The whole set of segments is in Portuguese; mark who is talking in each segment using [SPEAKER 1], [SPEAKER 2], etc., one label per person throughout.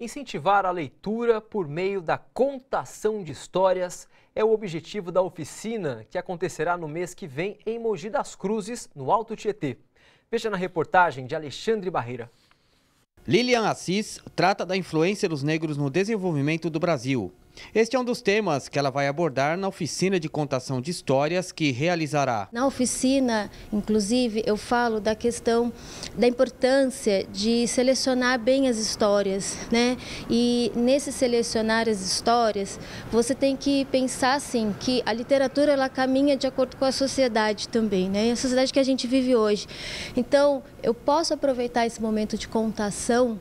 [SPEAKER 1] Incentivar a leitura por meio da contação de histórias é o objetivo da oficina que acontecerá no mês que vem em Mogi das Cruzes, no Alto Tietê. Veja na reportagem de Alexandre Barreira.
[SPEAKER 2] Lilian Assis trata da influência dos negros no desenvolvimento do Brasil. Este é um dos temas que ela vai abordar na oficina de contação de histórias que realizará.
[SPEAKER 3] Na oficina, inclusive, eu falo da questão da importância de selecionar bem as histórias, né? E nesse selecionar as histórias, você tem que pensar assim que a literatura ela caminha de acordo com a sociedade também, né? A sociedade que a gente vive hoje. Então, eu posso aproveitar esse momento de contação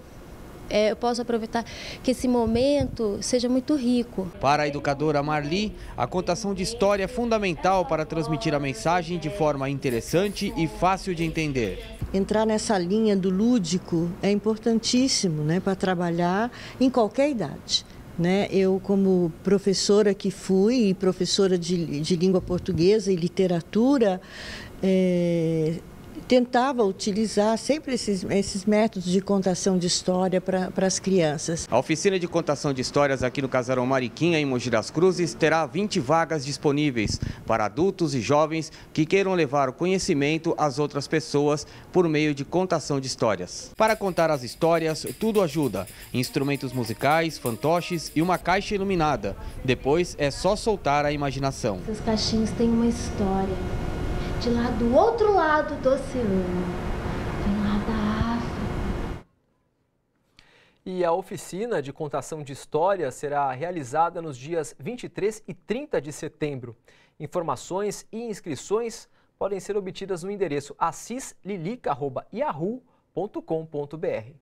[SPEAKER 3] é, eu posso aproveitar que esse momento seja muito rico.
[SPEAKER 2] Para a educadora Marli, a contação de história é fundamental para transmitir a mensagem de forma interessante e fácil de entender.
[SPEAKER 4] Entrar nessa linha do lúdico é importantíssimo né, para trabalhar em qualquer idade. Né? Eu, como professora que fui, professora de, de língua portuguesa e literatura, é, tentava utilizar sempre esses, esses métodos de contação de história para as crianças.
[SPEAKER 2] A oficina de contação de histórias aqui no Casarão Mariquinha, em Mogi das Cruzes, terá 20 vagas disponíveis para adultos e jovens que queiram levar o conhecimento às outras pessoas por meio de contação de histórias. Para contar as histórias, tudo ajuda. Instrumentos musicais, fantoches e uma caixa iluminada. Depois é só soltar a imaginação.
[SPEAKER 3] Essas caixinhas têm uma história de lá do outro lado do oceano. Vem lá da África.
[SPEAKER 1] E a oficina de contação de histórias será realizada nos dias 23 e 30 de setembro. Informações e inscrições podem ser obtidas no endereço assislilica.yahoo.com.br.